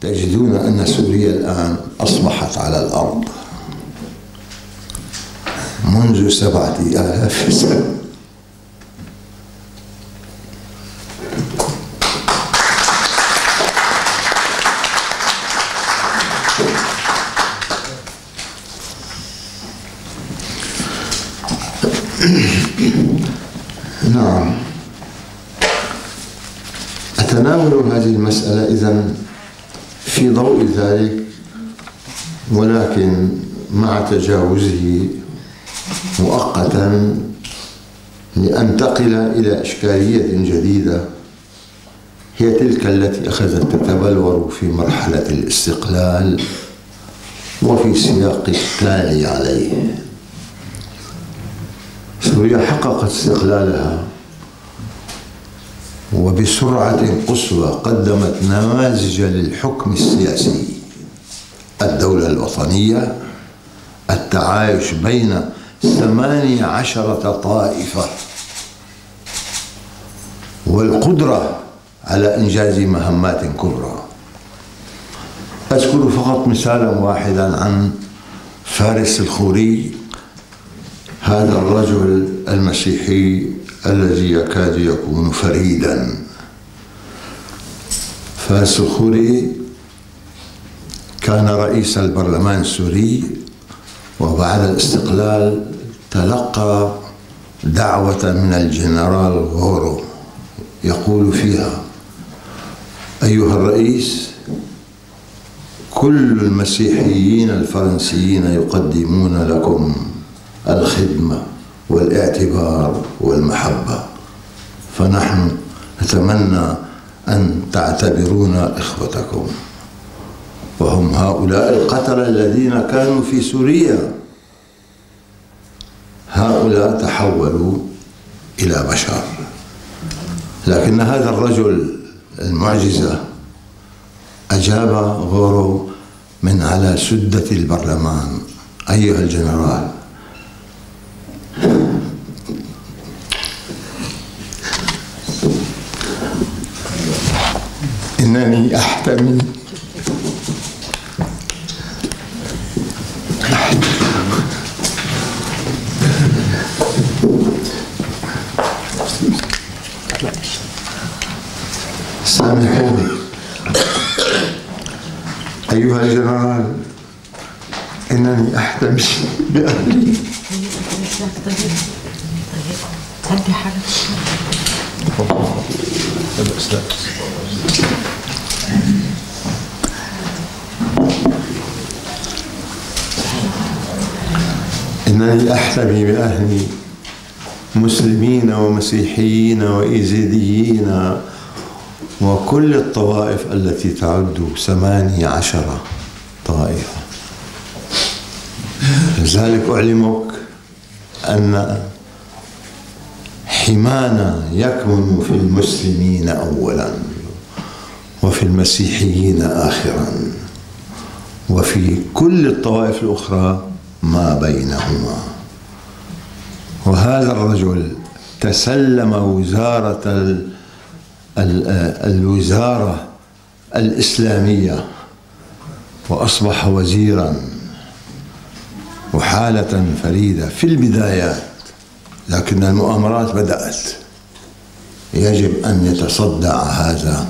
تجدون أن سوريا الآن أصبحت على الأرض. منذ سبعة آلاف سنة. نعم. أتناول هذه المسألة إذن في ضوء ذلك ولكن مع تجاوزه مؤقتا لأنتقل إلى إشكالية جديدة هي تلك التي أخذت تتبلور في مرحلة الاستقلال وفي سياق التالي عليه. سوريا حققت استقلالها. وبسرعة قصوى قدمت نماذج للحكم السياسي. الدولة الوطنية التعايش بين ثمانية عشرة طائفة. والقدرة على إنجاز مهمات كبرى. أذكر فقط مثالا واحدا عن فارس الخوري. هذا الرجل المسيحي الذي يكاد يكون فريدا. فارس الخوري كان رئيس البرلمان السوري وبعد الاستقلال تلقى دعوة من الجنرال غورو يقول فيها أيها الرئيس كل المسيحيين الفرنسيين يقدمون لكم الخدمة والاعتبار والمحبة. فنحن نتمنى أن تعتبرونا إخوتكم. وهم هؤلاء القتلة الذين كانوا في سوريا. هؤلاء تحولوا إلى بشر. لكن هذا الرجل المعجزة أجاب غورو من على سدة البرلمان. أيها الجنرال. إنني أحتمي سامحوني أيها الجنرال إنني أحتمي بأهلي. هدي حاجة؟ إنني أحتمي بأهلي مسلمين ومسيحيين وإيزيديين وكل الطوائف التي تعد ثمانية عشرة طائفة. لذلك أعلمك أن حمانا يكمن في المسلمين أولا. وفي المسيحيين آخرا. وفي كل الطوائف الأخرى ما بينهما. وهذا الرجل تسلم وزارة ال ال الوزارة الإسلامية وأصبح وزيرا وحالة فريدة في البدايات لكن المؤامرات بدأت. يجب أن يتصدع هذا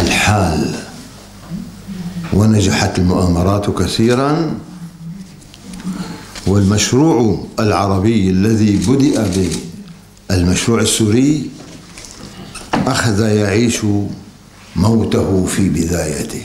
الحال. ونجحت المؤامرات كثيرا. والمشروع العربي الذي بدأ بالمشروع السوري أخذ يعيش موته في بدايته.